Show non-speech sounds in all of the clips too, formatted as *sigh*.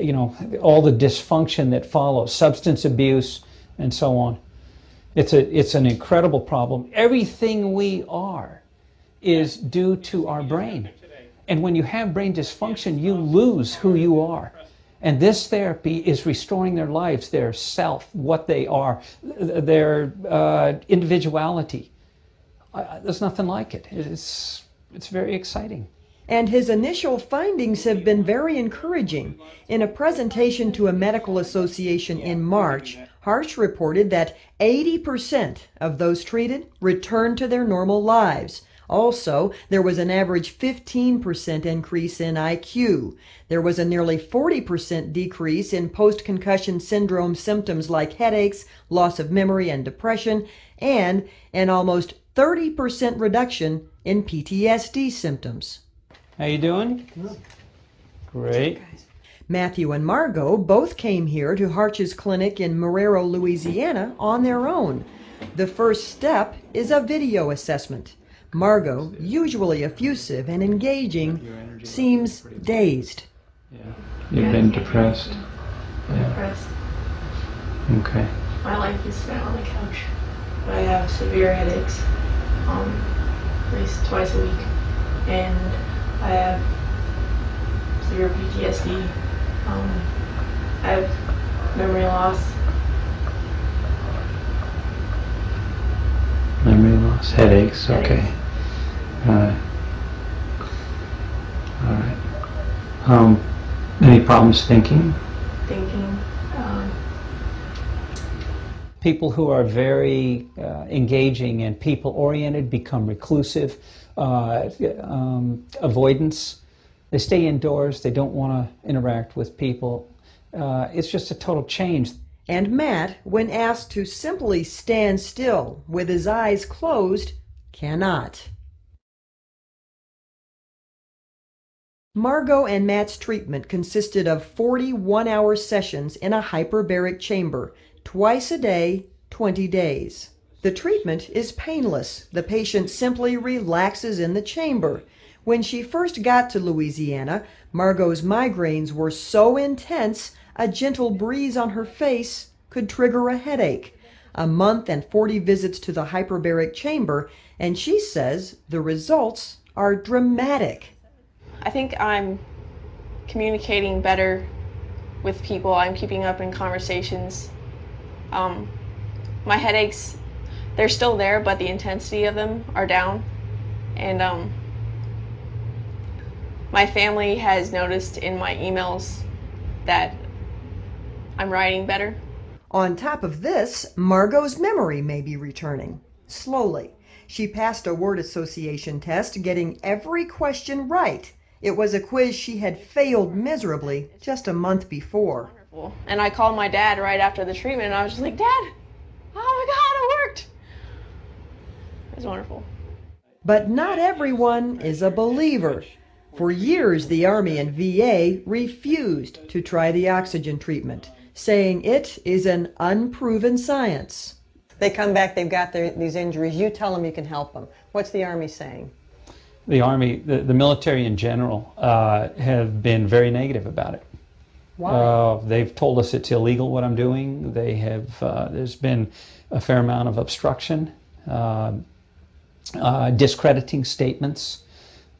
you know, all the dysfunction that follows, substance abuse, and so on. It's, a, it's an incredible problem. Everything we are is due to our brain. And when you have brain dysfunction, you lose who you are. And this therapy is restoring their lives, their self, what they are, their uh, individuality. There's nothing like it. It's, it's very exciting. And his initial findings have been very encouraging. In a presentation to a medical association in March, Harch reported that 80% of those treated returned to their normal lives. Also, there was an average 15% increase in IQ. There was a nearly 40% decrease in post concussion syndrome symptoms like headaches, loss of memory, and depression, and an almost 30% reduction in PTSD symptoms. How you doing? Great. Matthew and Margaux both came here to Harch's clinic in Marrero, Louisiana on their own. The first step is a video assessment. Margaux, usually effusive and engaging, seems dazed. Yeah. You've been depressed. Yeah. Depressed. Okay. My life is spent on the couch. I have severe headaches, um, at least twice a week, and I have severe PTSD. Um, I have memory loss. Memory loss, headaches. headaches. Okay. Uh, all right. Um, any problems thinking? Thinking. Um, people who are very uh, engaging and people oriented become reclusive, uh, um, avoidance. They stay indoors. They don't want to interact with people. Uh, it's just a total change. And Matt, when asked to simply stand still with his eyes closed, cannot. Margaux and Matt's treatment consisted of 41 hour sessions in a hyperbaric chamber, twice a day, 20 days. The treatment is painless. The patient simply relaxes in the chamber. When she first got to Louisiana, Margaux's migraines were so intense a gentle breeze on her face could trigger a headache. A month and 40 visits to the hyperbaric chamber, and she says the results are dramatic. I think I'm communicating better with people. I'm keeping up in conversations. Um, my headaches, they're still there, but the intensity of them are down. And um, my family has noticed in my emails that I'm writing better. On top of this, Margaux's memory may be returning slowly. She passed a word association test, getting every question right it was a quiz she had failed miserably just a month before. And I called my dad right after the treatment, and I was just like, Dad, oh my God, it worked. It was wonderful. But not everyone is a believer. For years, the Army and VA refused to try the oxygen treatment, saying it is an unproven science. They come back, they've got their, these injuries, you tell them you can help them. What's the Army saying? the Army, the, the military in general, uh, have been very negative about it. Why? Uh, they've told us it's illegal what I'm doing. They have. Uh, there's been a fair amount of obstruction, uh, uh, discrediting statements,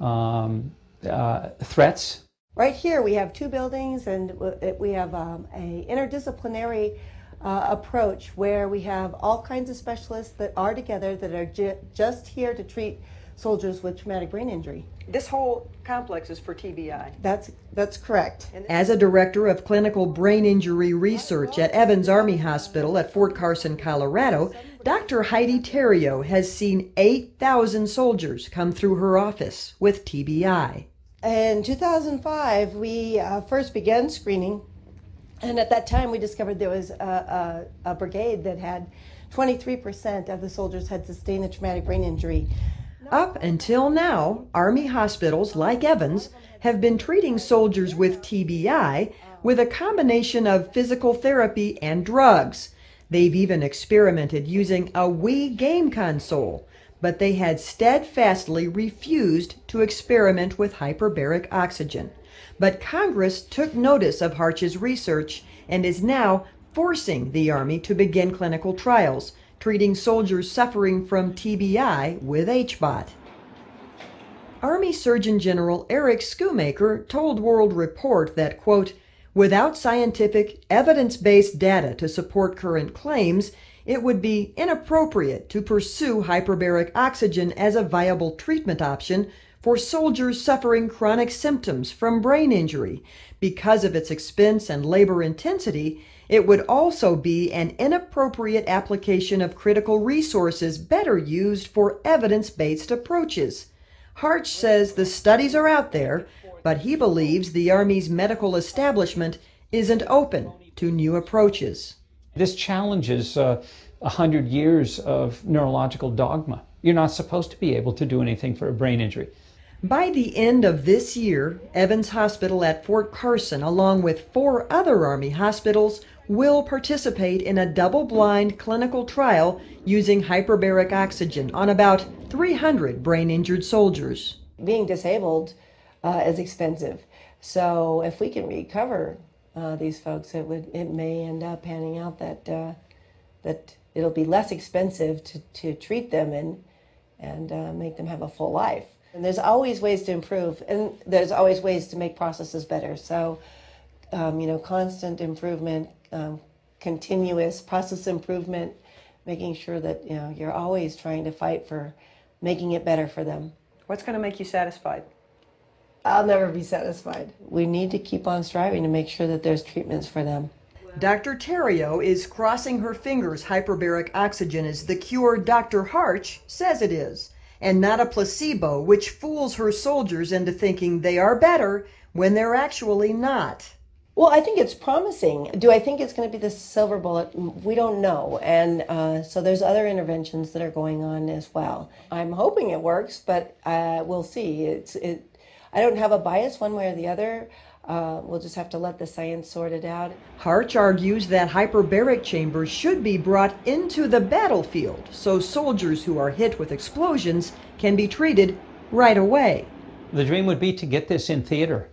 um, uh, threats. Right here, we have two buildings, and we have um, a interdisciplinary approach where we have all kinds of specialists that are together that are ju just here to treat soldiers with traumatic brain injury. This whole complex is for TBI. That's that's correct. As a director of clinical brain injury research at Evans Army Hospital at Fort Carson, Colorado, Dr. Heidi Terrio has seen 8,000 soldiers come through her office with TBI. In 2005, we uh, first began screening, and at that time, we discovered there was a, a, a brigade that had 23% of the soldiers had sustained a traumatic brain injury. Up until now, Army hospitals like Evans have been treating soldiers with TBI with a combination of physical therapy and drugs. They've even experimented using a Wii game console. but they had steadfastly refused to experiment with hyperbaric oxygen. But Congress took notice of Harch's research and is now forcing the Army to begin clinical trials, treating soldiers suffering from TBI with HBOT. Army Surgeon General Eric Schoomaker told World Report that, quote, without scientific, evidence based data to support current claims, it would be inappropriate to pursue hyperbaric oxygen as a viable treatment option for soldiers suffering chronic symptoms from brain injury. Because of its expense and labor intensity, it would also be an inappropriate application of critical resources better used for evidence based approaches. Harch says the studies are out there, but he believes the Army's medical establishment isn't open to new approaches. This challenges uh, a uh, hundred years of neurological dogma. You're not supposed to be able to do anything for a brain injury. By the end of this year, Evans Hospital at Fort Carson, along with four other Army hospitals, will participate in a double blind clinical trial using hyperbaric oxygen on about 300 brain injured soldiers. Being disabled uh, is expensive. So if we can recover uh, these folks, it would it may end up panning out that uh, that it'll be less expensive to, to treat them and and uh, make them have a full life. And there's always ways to improve, and there's always ways to make processes better. So, um, you know, constant improvement, um, continuous process improvement, making sure that you know you're always trying to fight for making it better for them. What's going to make you satisfied? I'll never be satisfied. We need to keep on striving to make sure that there's treatments for them. Dr. Terrio is crossing her fingers hyperbaric oxygen is the cure Dr. Harch says it is, and not a placebo which fools her soldiers into thinking they are better when they're actually not. Well, I think it's promising. Do I think it's going to be the silver bullet? We don't know. And uh, so there's other interventions that are going on as well. I'm hoping it works, but uh, we'll see. It's it. I don't have a bias one way or the other. Uh, we'll just have to let the science sort it out. Harch argues that hyperbaric chambers should be brought into the battlefield so soldiers who are hit with explosions can be treated right away. The dream would be to get this in theater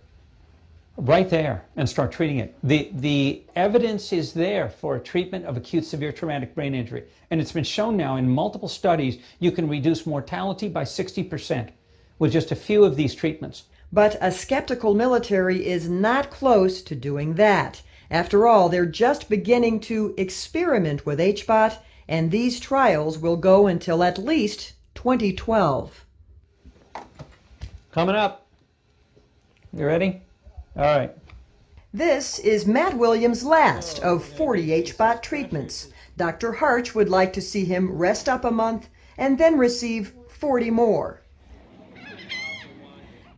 right there and start treating it. The, the evidence is there for treatment of acute severe traumatic brain injury. And it's been shown now in multiple studies you can reduce mortality by 60% with just a few of these treatments. But a skeptical military is not close to doing that. After all, they're just beginning to experiment with HBOT, and these trials will go until at least 2012. Coming up. You ready? All right. This is Matt Williams' last of 40 HBOT treatments. Dr. Harch would like to see him rest up a month and then receive 40 more.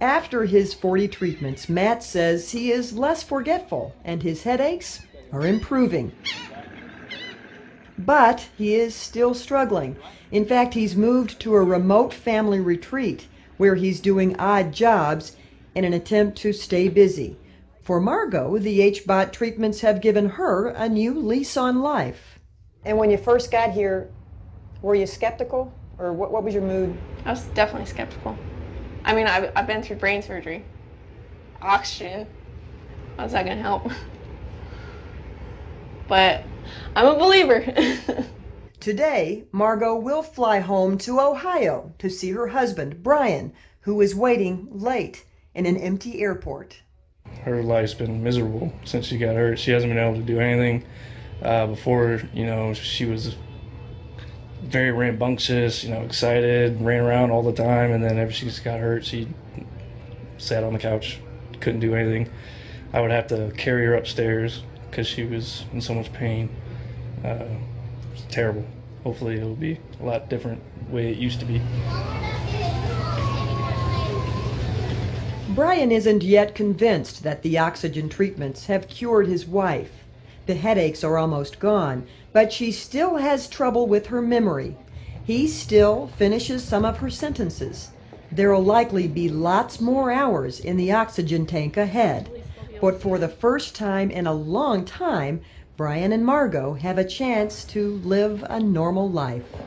After his 40 treatments, Matt says he is less forgetful and his headaches are improving. But he is still struggling. In fact, he's moved to a remote family retreat where he's doing odd jobs in an attempt to stay busy. For Margaux, the HBOT treatments have given her a new lease on life. And when you first got here, were you skeptical? Or what, what was your mood? I was definitely skeptical. I mean, I've, I've been through brain surgery, oxygen. How's that going to help? *laughs* But I'm a believer. *laughs* Today, Margaux will fly home to Ohio to see her husband, Brian, who is waiting late in an empty airport. Her life's been miserable since she got hurt. She hasn't been able to do anything. Uh, before, you know, she was very rambunctious, you know, excited, ran around all the time, and then ever she got hurt, she sat on the couch, couldn't do anything. I would have to carry her upstairs because she was in so much pain. Uh, terrible. Hopefully, it'll be a lot different way it used to be. Brian isn't yet convinced that the oxygen treatments have cured his wife. The headaches are almost gone, but she still has trouble with her memory. He still finishes some of her sentences. There'll likely be lots more hours in the oxygen tank ahead. But for the first time in a long time, Brian and Margaux have a chance to live a normal life.